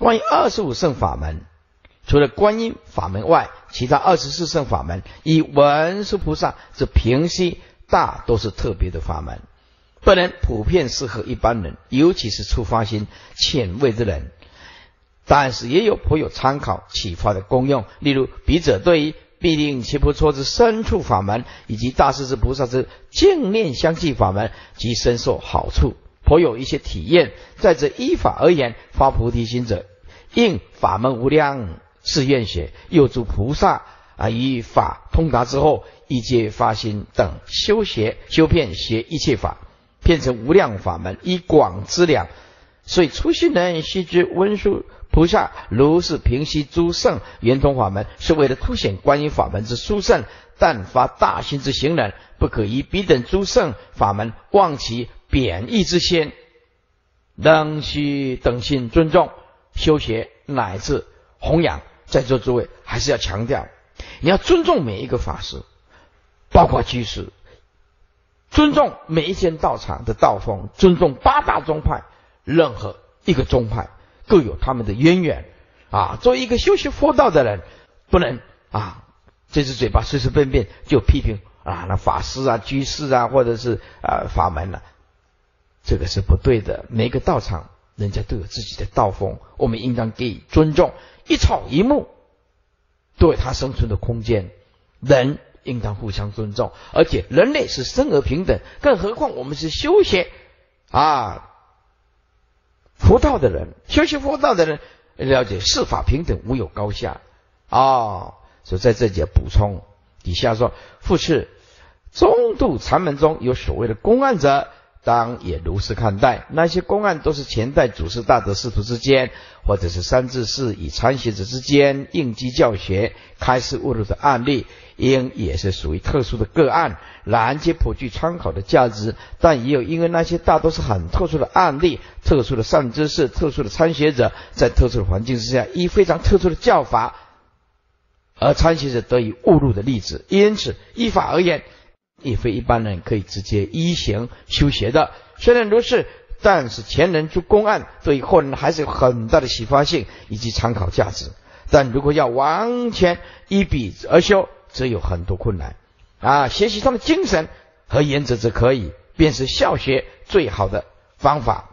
关于二十五圣法门，除了观音法门外，其他二十四圣法门，以文殊菩萨之平息，大都是特别的法门，不能普遍适合一般人，尤其是出发心浅位之人。但是也有颇有参考启发的功用，例如笔者对于必定切不错之深处法门，以及大势至菩萨之净念相继法门，即深受好处，颇有一些体验。在这依法而言，发菩提心者，应法门无量誓愿学，又诸菩萨啊，以法通达之后，一皆发心等修学修遍学一切法，变成无量法门，以广资量。所以初心人须知文殊。菩萨如是平息诸圣圆通法门，是为了凸显观音法门之殊胜。但发大心之行人，不可以彼等诸圣法门忘其贬义之心，仍需等心尊重修学乃至弘扬。在座诸位还是要强调，你要尊重每一个法师，包括居士，尊重每一间道场的道风，尊重八大宗派，任何一个宗派。各有他们的渊源啊！作为一个修习佛道的人，不能啊，这只嘴巴随随便便就批评啊，那法师啊、居士啊，或者是啊法门了，这个是不对的。每个道场人家都有自己的道风，我们应当给予尊重。一草一木都有它生存的空间，人应当互相尊重，而且人类是生而平等，更何况我们是修学啊。佛道的人，修习佛道的人，了解世法平等，无有高下啊。所以在这里补充底下说，复次，中度禅门中有所谓的公案者，当也如是看待。那些公案都是前代祖师大德师徒之间，或者是三智士与参学者之间应激教学、开示误入的案例。因也是属于特殊的个案，然皆颇具参考的价值。但也有因为那些大都是很特殊的案例、特殊的善知识、特殊的参学者，在特殊的环境之下，以非常特殊的教法，而参学者得以误入的例子。因此，依法而言，也非一般人可以直接依行修学的。虽然如是，但是前人出公案对后人还是有很大的启发性以及参考价值。但如果要完全一笔而修，则有很多困难啊！学习他的精神和原则则可以，便是教学最好的方法。